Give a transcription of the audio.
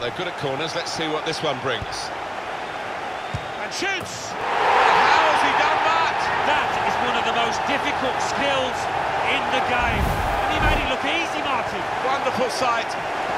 they're good at corners. Let's see what this one brings. And shoots! How has he done that? That is one of the most difficult skills in the game. And he made it look easy, Martin. Wonderful sight.